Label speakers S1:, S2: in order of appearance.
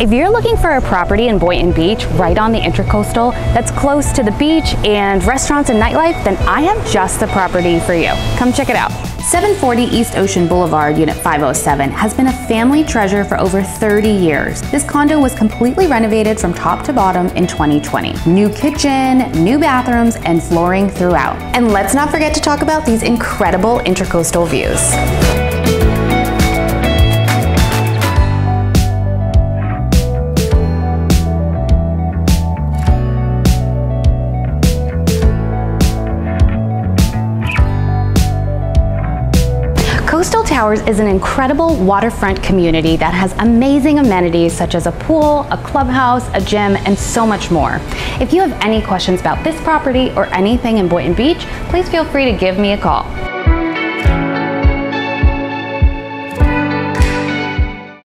S1: If you're looking for a property in Boynton Beach right on the Intracoastal that's close to the beach and restaurants and nightlife, then I have just the property for you. Come check it out. 740 East Ocean Boulevard, Unit 507, has been a family treasure for over 30 years. This condo was completely renovated from top to bottom in 2020. New kitchen, new bathrooms, and flooring throughout. And let's not forget to talk about these incredible Intracoastal views. Coastal Towers is an incredible waterfront community that has amazing amenities such as a pool, a clubhouse, a gym, and so much more. If you have any questions about this property or anything in Boynton Beach, please feel free to give me a call.